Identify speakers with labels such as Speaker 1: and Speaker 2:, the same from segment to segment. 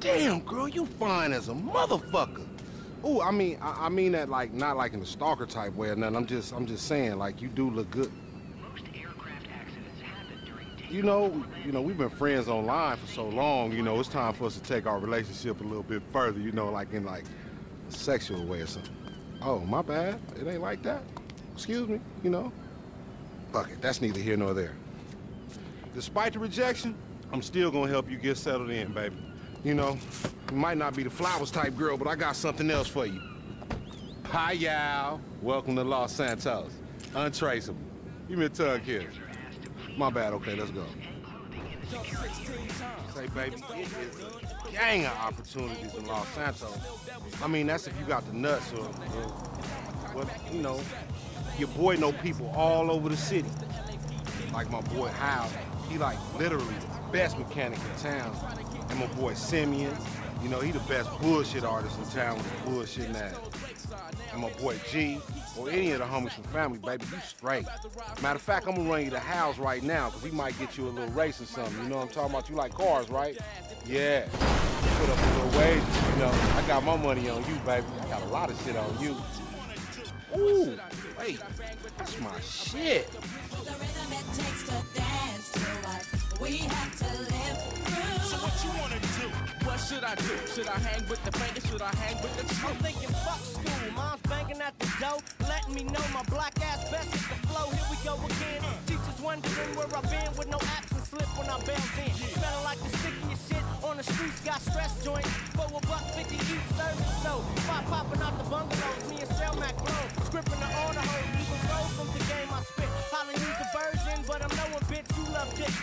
Speaker 1: Damn, girl, you fine as a motherfucker. Ooh, I mean, I, I, mean that like not like in a stalker type way or nothing. I'm just, I'm just saying, like you do look good.
Speaker 2: Most aircraft accidents happen during
Speaker 1: You know, you know, we've been friends online for so long. You know, it's time for us to take our relationship a little bit further. You know, like in like a sexual way or something. Oh, my bad. It ain't like that. Excuse me. You know. Fuck it. That's neither here nor there. Despite the rejection, I'm still gonna help you get settled in, baby. You know, you might not be the flowers type girl, but I got something else for you. Hi, y'all. Welcome to Los Santos. Untraceable. Give me a tug here. My bad. Okay, let's go. Say, baby, it is a gang of opportunities in Los Santos. I mean, that's if you got the nuts or, or you know, your boy know people all over the city. Like my boy Hao, he like literally the best mechanic in town. And my boy Simeon, you know, he the best bullshit artist in town with the bullshitting ass. And my boy G, or any of the homies from family, baby, you straight. Matter of fact, I'm gonna run you the house right now, because he might get you a little race or something. You know what I'm talking about? You like cars, right? Yeah. Put up a little wages, you know. I got my money on you, baby. I got a lot of shit on you. Ooh, wait, that's my shit.
Speaker 3: What
Speaker 4: should I do? Should I hang with the bangers? Should I hang with the
Speaker 5: I'm thinking fuck school. Mom's banging at the door, letting me know my black ass best is the flow. Here we go again. Teachers wondering where I've been with no absence slip when I bounce in. Smelling like the stickiest shit on the streets. Got stress joints for a buck fifty each service. So pop popping out the bungalows. Me and Selmac blow, scripting the honor hoes. Even rose from the game I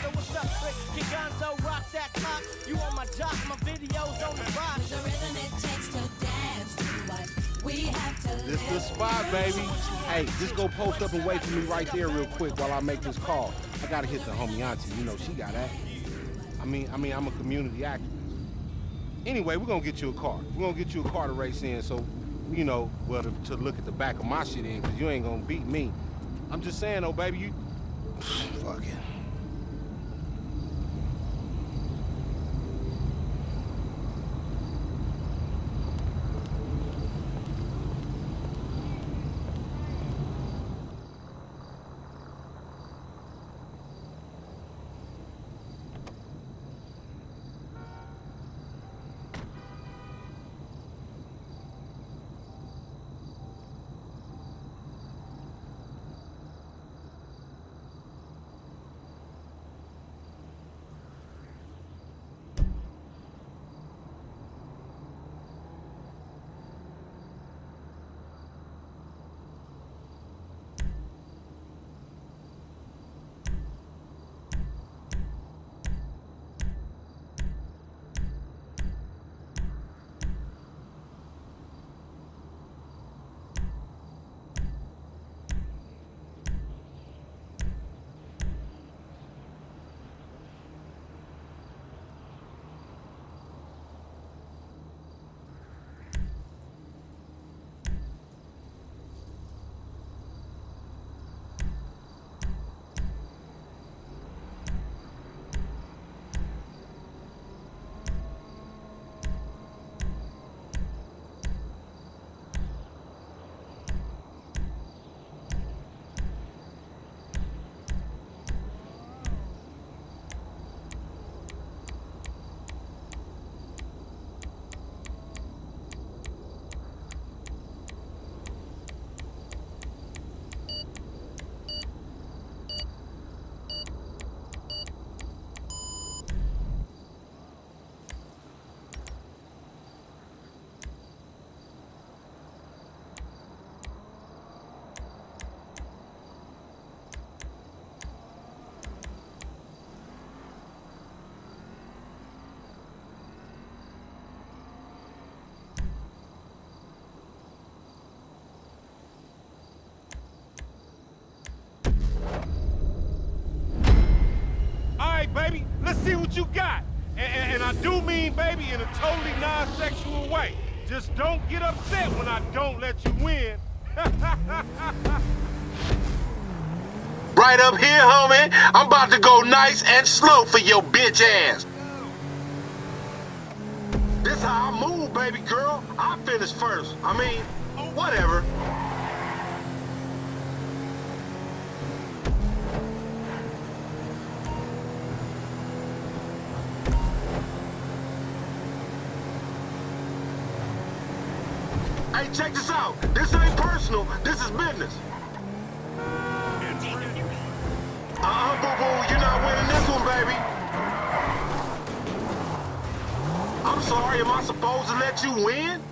Speaker 5: So what's up, Rick? Kid Gonzo, rock that clock. You on my jock, my videos on the box.
Speaker 3: The rhythm it takes to dance to what we have to
Speaker 1: This
Speaker 3: live
Speaker 1: the spot, baby. Hey, just go post up and wait for me right there real quick while I make this call. I gotta hit the homie auntie. You know, she got that. I mean, I mean, I'm a community activist. Anyway, we're gonna get you a car. We're gonna get you a car to race in so, you know, well, to, to look at the back of my shit in, because you ain't gonna beat me. I'm just saying, though, baby, you... Fuck it. baby. Let's see what you got. And, and, and I do mean baby in a totally non-sexual way. Just don't get upset when I don't let you win.
Speaker 6: right up here, homie. I'm about to go nice and slow for your bitch ass. This how I move, baby girl. I finish first. I mean, whatever. Hey, check this out. This ain't personal. This is business. Uh-uh, boo-boo. You're not winning this one, baby. I'm sorry. Am I supposed to let you win?